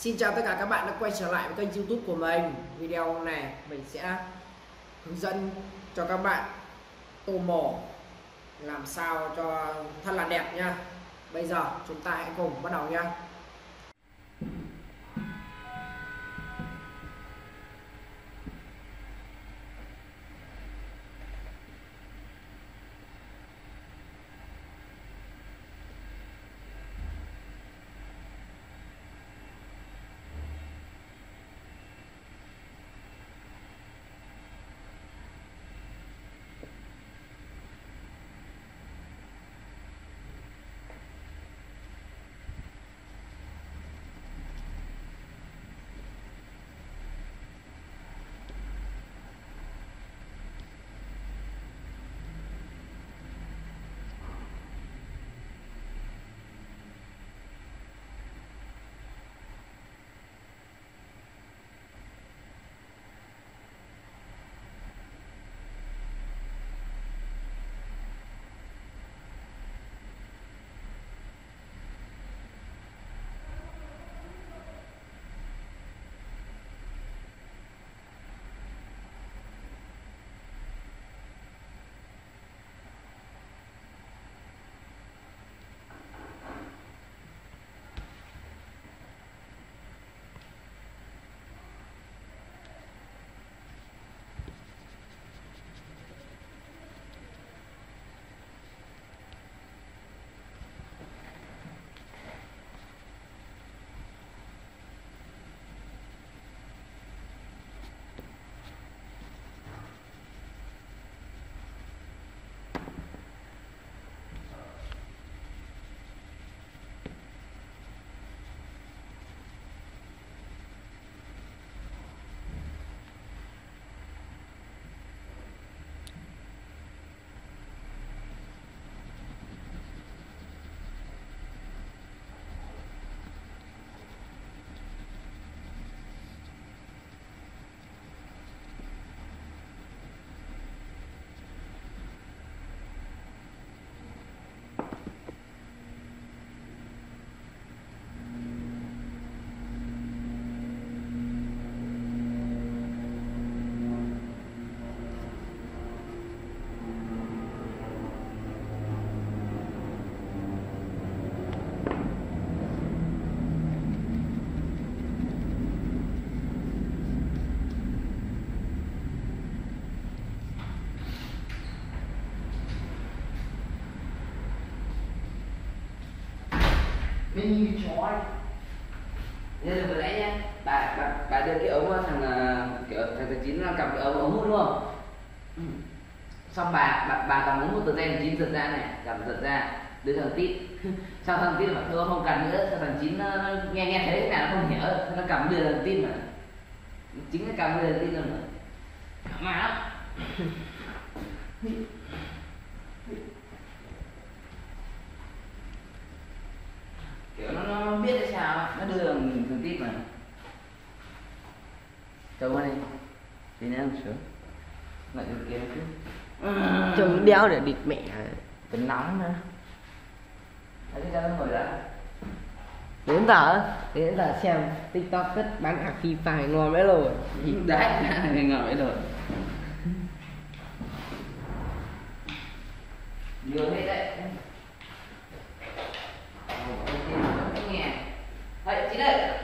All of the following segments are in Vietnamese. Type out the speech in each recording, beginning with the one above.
Xin chào tất cả các bạn đã quay trở lại với kênh youtube của mình. Video này mình sẽ hướng dẫn cho các bạn tô mỏ Làm sao cho thật là đẹp nha. Bây giờ chúng ta hãy cùng bắt đầu nha. Mình như chó nên là vừa nãy nhá bà bà bà đưa cái ống ờ, thằng ờ, kiểu thằng thằng chín nó cầm cái ống ống hút đúng không? Ừ. xong bà bà bà cầm ống hút từ tay thằng chín giật ra này cầm giật ra đưa thằng tít. Sau thằng tít bảo thưa không cần nữa sao thằng chín nó, nó nghe nghe thấy thế nào nó không hiểu nó cầm đưa thằng tít mà. Chính nó cầm đưa thằng tít rồi mà. Mà lắm kiểu nó, nó biết hay sao nó đưa mình thường tiếp mà. Qua đây đi. Nữa một sữa lại được kia chứ. Chừng đeo để địt mẹ. Tính nóng nữa. Đấy, cho nó ngồi lại Đến giờ Đến giờ xem tiktok cất bán ạc phi phải ngon mấy rồi đấy ngồi ấy rồi vừa hết đấy nghe Đấy, chín ơi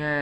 Nghe